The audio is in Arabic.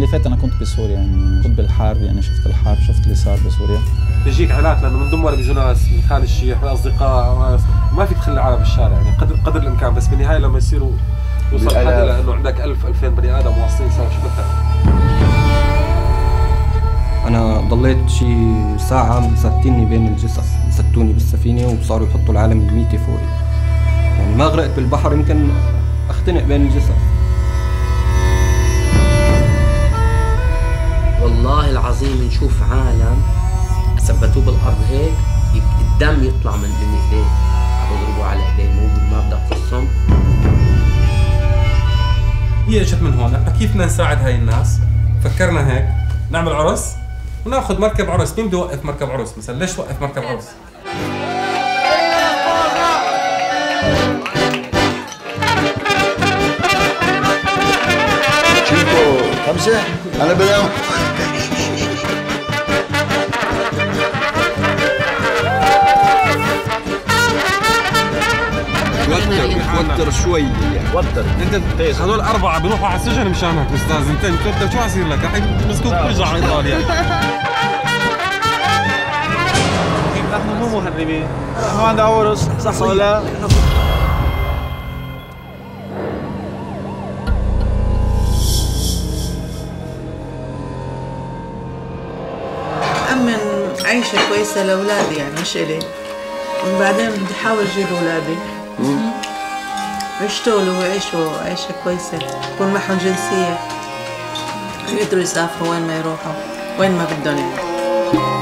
لفيت أنا كنت بسوريا يعني كنت بالحرب يعني شفت الحرب شفت اللي صار بسوريا. بيجيك علاقات لأنه من دمر بيجوا ناس من خان الشيخ من أصدقاء ما في تخلي العالم بالشارع يعني قدر قدر الإمكان بس بالنهاية لما يصيروا يوصل حد إنه عندك 1000 2000 بني آدم واصلين سوا شو بدك أنا ضليت شي ساعة مساتيني بين الجثث ستوني بالسفينة وصاروا يحطوا العالم الميتة فوقي. يعني ما غرقت بالبحر يمكن اختنق بين الجثث. العظيم نشوف عالم. ثبتوه بالارض هيك الدم يطلع من بين إيديه. عم يضربوا على إيديه مو ما بدي اقصهم هي إجت من هون. كيف بدنا نساعد هاي الناس. فكرنا هيك. نعمل عرس وناخذ مركب عرس. مين بده يوقف مركب عرس مثلا؟ ليش وقف مركب عرس؟ خمسة؟ أنا بنام وتر وتر شوي يعني. وتر. أنت هذول أربعة بيروحوا على السجن مشانك أستاذ؟ أنت إنت شو حيصير لك؟ الحين مسكوك برجع على ايطاليا نحن مو مهربين. نحن عندنا عرس صح ولا أمن عيشة كويسة لأولادي يعني مش إلي. وبعدين بدي أحاول أجيب أولادي. يشتغلوا ويعيشوا عيشة كويسة يكون معهم جنسية. يقدروا يسافروا وين ما يروحوا وين ما بدهم يروحوا.